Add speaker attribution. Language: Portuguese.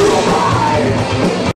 Speaker 1: Survive!